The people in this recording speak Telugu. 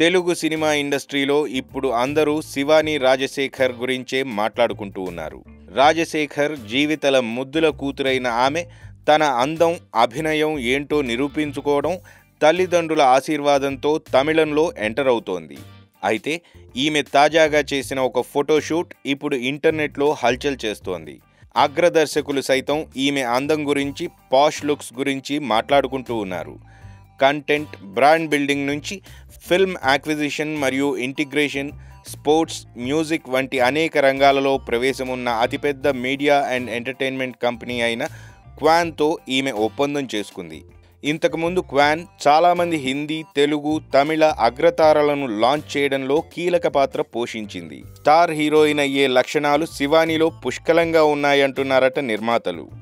తెలుగు సినిమా ఇండస్ట్రీలో ఇప్పుడు అందరూ శివాని రాజశేఖర్ గురించే మాట్లాడుకుంటూ ఉన్నారు. రాజశేఖర్ జీవితల ముద్దుల కూతురైన ఆమె తన అందం అభినయం ఏంటో నిరూపించుకోవడం తల్లిదండ్రుల ఆశీర్వాదంతో తమిళంలో ఎంటర్ అవుతోంది. అయితే ఈమె తాజాగా చేసిన ఒక ఫోటోషూట్ ఇప్పుడు ఇంటర్నెట్లో హల్చల్ చేస్తోంది. అగ్రదర్శకులు సైతం ఈమె అందం గురించి పాష్ లుక్స్ గురించి మాట్లాడుకుంటూ ఉన్నారు. కంటెంట్ బ్రాండ్ బిల్డింగ్ నుంచి ఫిల్మ్ యాక్విజిషన్ మరియు ఇంటిగ్రేషన్ స్పోర్ట్స్ మ్యూజిక్ వంటి అనేక రంగాలలో ప్రవేశమున్న అతిపెద్ద మీడియా అండ్ ఎంటర్టైన్మెంట్ కంపెనీ అయిన క్వాన్తో ఈమె ఒప్పందం చేసుకుంది. ఇంతకుముందు క్వాన్ చాలామంది హిందీ తెలుగు తమిళ అగ్రతారలను లాంచ్ చేయడంలో కీలక పాత్ర పోషించింది. స్టార్ హీరోయిన్ అయ్యే లక్షణాలు శివానీలో పుష్కలంగా ఉన్నాయంటున్నారట నిర్మాతలు.